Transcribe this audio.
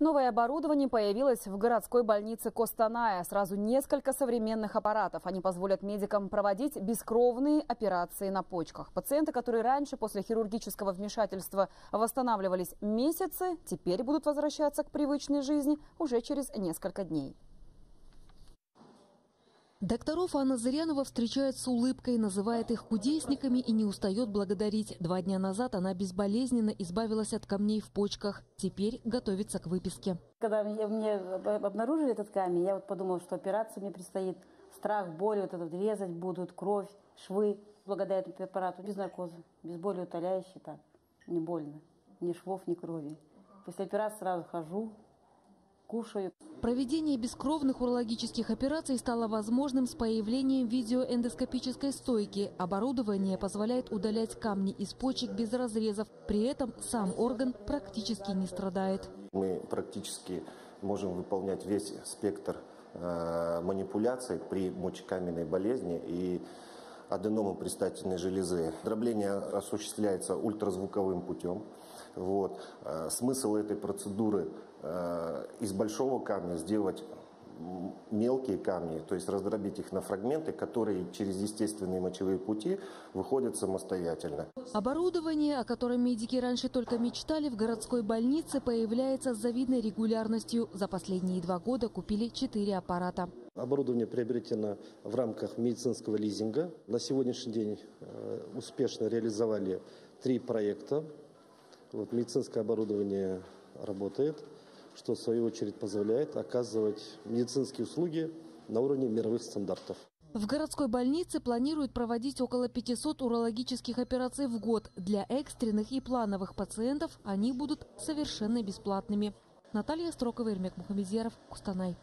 Новое оборудование появилось в городской больнице Костаная. Сразу несколько современных аппаратов. Они позволят медикам проводить бескровные операции на почках. Пациенты, которые раньше после хирургического вмешательства восстанавливались месяцы, теперь будут возвращаться к привычной жизни уже через несколько дней. Докторов Анна Зырянова встречает с улыбкой, называет их кудесниками и не устает благодарить. Два дня назад она безболезненно избавилась от камней в почках. Теперь готовится к выписке. Когда мне, обнаружили этот камень, я вот подумала, что операция мне предстоит. Страх, боль, вот этот резать будут, кровь, швы. Благодаря этому препарату без наркоза, без боли утоляющий, так, не больно. Ни швов, ни крови. После операции сразу хожу, кушаю. Проведение бескровных урологических операций стало возможным с появлением видеоэндоскопической стойки. Оборудование позволяет удалять камни из почек без разрезов. При этом сам орган практически не страдает. Мы практически можем выполнять весь спектр э, манипуляций при мочекаменной болезни и аденомы предстательной железы. Дробление осуществляется ультразвуковым путем. Вот. Э, смысл этой процедуры э, из большого камня сделать мелкие камни, то есть раздробить их на фрагменты, которые через естественные мочевые пути выходят самостоятельно. Оборудование, о котором медики раньше только мечтали, в городской больнице появляется с завидной регулярностью. За последние два года купили четыре аппарата. Оборудование приобретено в рамках медицинского лизинга. На сегодняшний день э, успешно реализовали три проекта вот, медицинское оборудование работает, что в свою очередь позволяет оказывать медицинские услуги на уровне мировых стандартов. В городской больнице планируют проводить около 500 урологических операций в год. Для экстренных и плановых пациентов они будут совершенно бесплатными. Наталья Строкова, Ирмек Мухамедьяров, Кустанай.